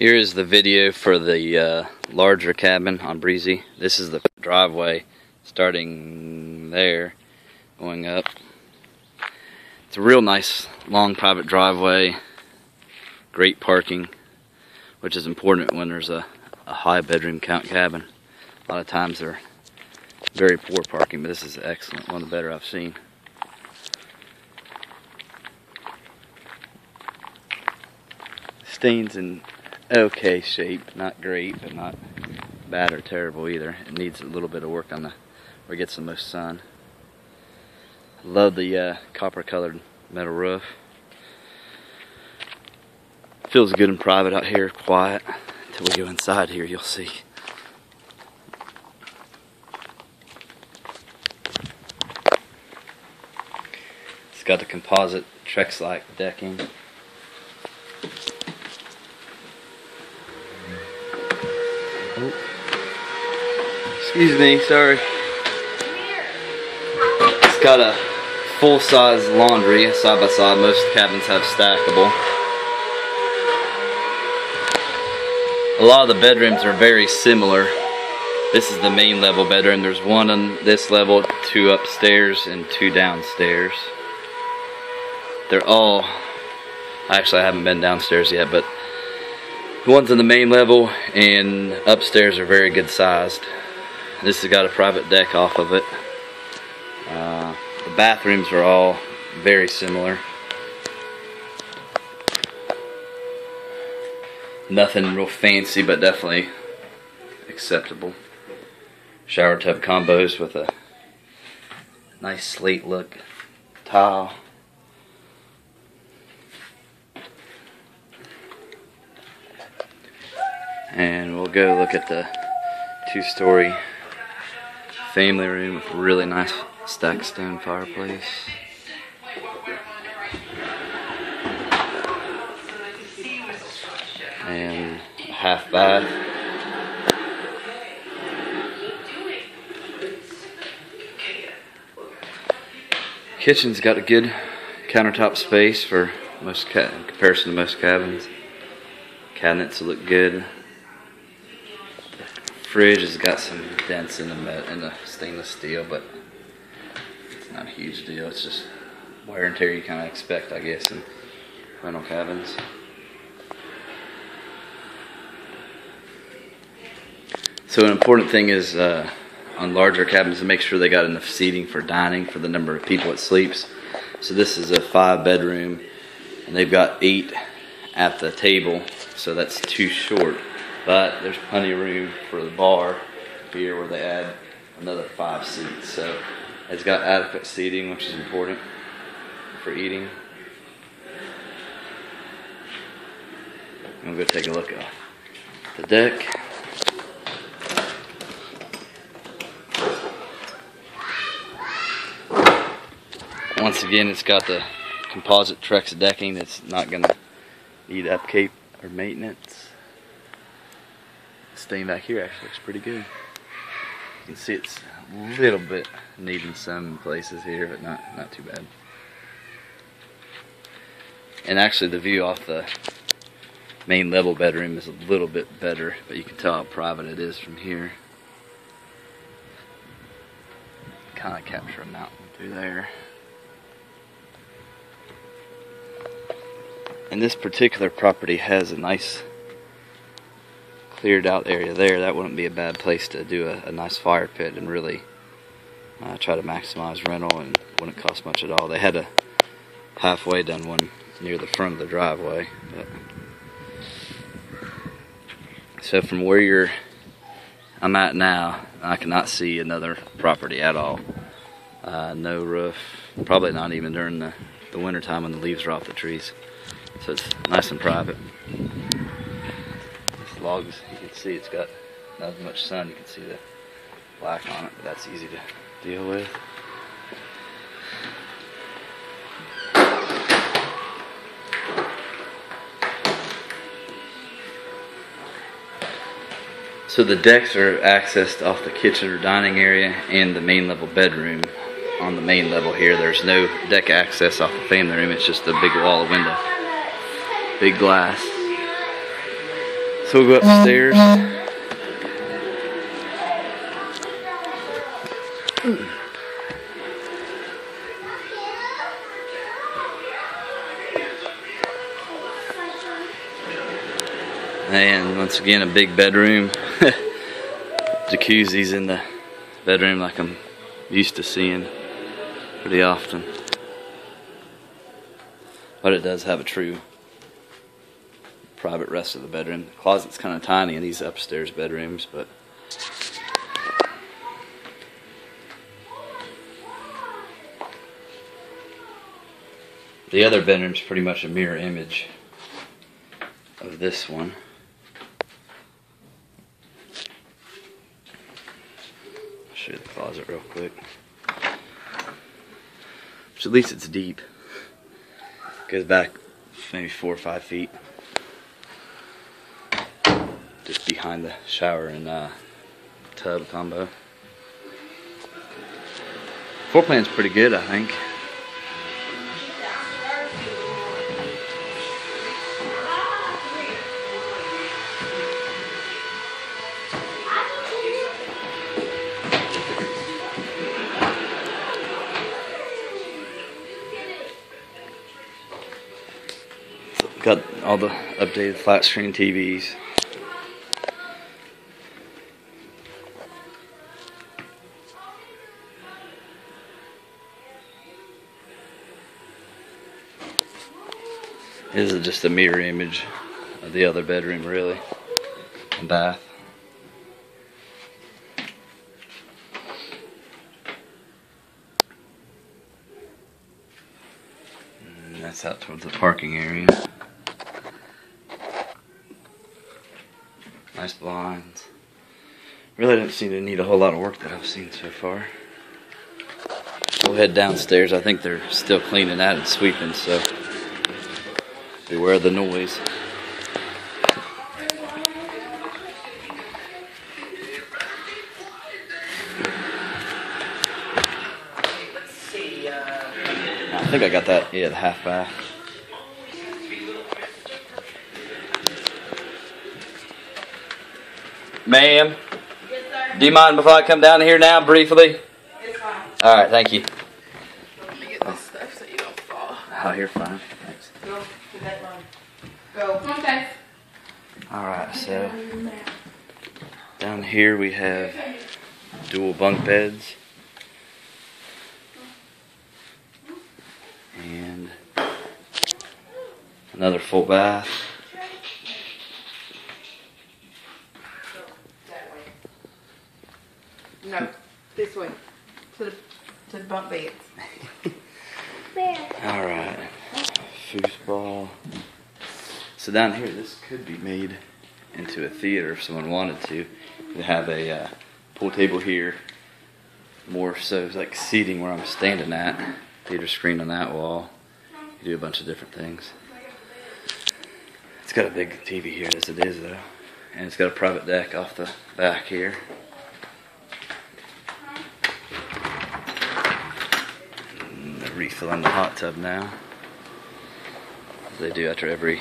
Here is the video for the uh, larger cabin on Breezy. This is the driveway starting there, going up. It's a real nice long private driveway, great parking, which is important when there's a, a high bedroom count cabin. A lot of times they're very poor parking, but this is excellent, one of the better I've seen. Stains in okay shape, not great, but not bad or terrible either. It needs a little bit of work on the where it gets the most sun. Love the uh, copper colored metal roof. Feels good and private out here, quiet. Until we go inside here, you'll see. It's got the composite Trex-like decking. Excuse me, sorry. It's got a full-size laundry side by side. Most cabins have stackable. A lot of the bedrooms are very similar. This is the main level bedroom. There's one on this level, two upstairs, and two downstairs. They're all, actually I haven't been downstairs yet, but the ones in the main level and upstairs are very good sized. This has got a private deck off of it. Uh, the bathrooms are all very similar. Nothing real fancy, but definitely acceptable. Shower tub combos with a nice slate look tile. And we'll go look at the two-story family room with a really nice stacked stone fireplace. And a half bath. Kitchen's got a good countertop space for most in comparison to most cabins. Cabinets look good. Fridge has got some dents in the in the stainless steel, but it's not a huge deal. It's just wear and tear you kind of expect, I guess, in rental cabins. So an important thing is uh, on larger cabins to make sure they got enough seating for dining for the number of people it sleeps. So this is a five bedroom, and they've got eight at the table, so that's too short. But there's plenty of room for the bar here where they add another five seats. So it's got adequate seating, which is important for eating. I'm gonna go take a look at the deck. Once again, it's got the composite Trex decking that's not gonna need upkeep or maintenance. Staying back here actually looks pretty good. You can see it's a little bit needing some places here, but not not too bad. And actually, the view off the main level bedroom is a little bit better, but you can tell how private it is from here. Kind of capture a mountain through there. And this particular property has a nice cleared out area there. That wouldn't be a bad place to do a, a nice fire pit and really uh, try to maximize rental and wouldn't cost much at all. They had a halfway done one near the front of the driveway. But. So from where you're, I'm at now, I cannot see another property at all. Uh, no roof, probably not even during the, the winter time when the leaves are off the trees. So it's nice and private. Logs, you can see it's got not as much sun. You can see the black on it, but that's easy to deal with. So the decks are accessed off the kitchen or dining area and the main level bedroom. On the main level here, there's no deck access off the family room. It's just a big wall of window, big glass. So we'll go upstairs. And once again, a big bedroom. Jacuzzi's in the bedroom like I'm used to seeing pretty often. But it does have a true private rest of the bedroom. The closet's kind of tiny in these upstairs bedrooms, but the other bedroom's pretty much a mirror image of this one. I'll show you the closet real quick. Which at least it's deep. Goes back maybe four or five feet. Just behind the shower and uh, tub combo. Floor plan's pretty good, I think. Got all the updated flat screen TVs. This is just a mirror image of the other bedroom, really, and bath. And that's out towards the parking area. Nice blinds. Really don't seem to need a whole lot of work that I've seen so far. We'll head downstairs. I think they're still cleaning that and sweeping, so beware of the noise. Let's see, uh, I think I got that, yeah, the half bath. Ma'am, yes, do you mind if I come down here now briefly? It's fine. All right, thank you. Let me get this stuff so you don't fall. Oh, you're fine. Thanks. Go to that room. Go. Okay. All right, so down here we have dual bunk beds and another full bath. No, this way. To the to the bunk beds. All right, foosball. So down here, this could be made into a theater if someone wanted to. They have a uh, pool table here, more so like seating where I'm standing at. Theater screen on that wall. You do a bunch of different things. It's got a big TV here as it is though, and it's got a private deck off the back here. And refilling the hot tub now. They do after every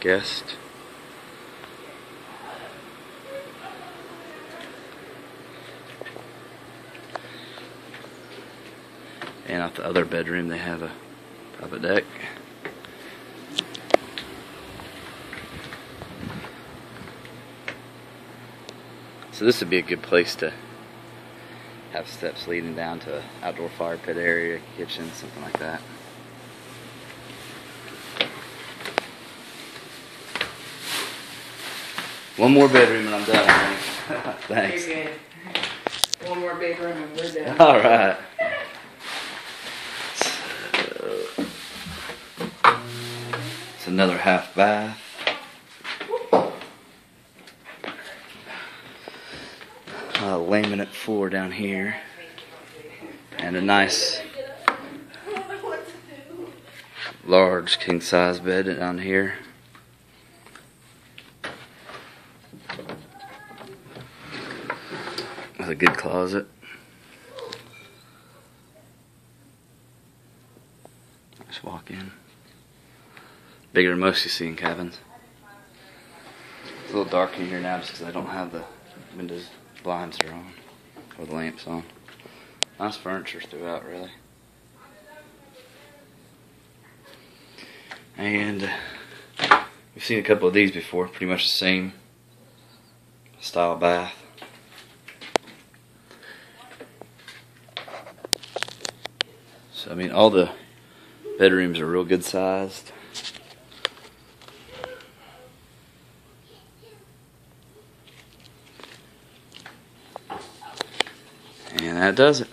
guest. And out the other bedroom, they have a private deck. So this would be a good place to have steps leading down to outdoor fire pit area, kitchen, something like that. One more bedroom and I'm done. I think. Thanks. Good. One more bedroom and we're done. All right. It's another half bath. Uh, laminate floor down here, and a nice large king size bed down here. A good closet. Just walk in. Bigger than most you see in cabins. It's a little dark in here now just because I don't have the windows blinds are on or the lamps on. Nice furniture throughout, really. And uh, we've seen a couple of these before, pretty much the same style bath. I mean, all the bedrooms are real good sized. And that does it.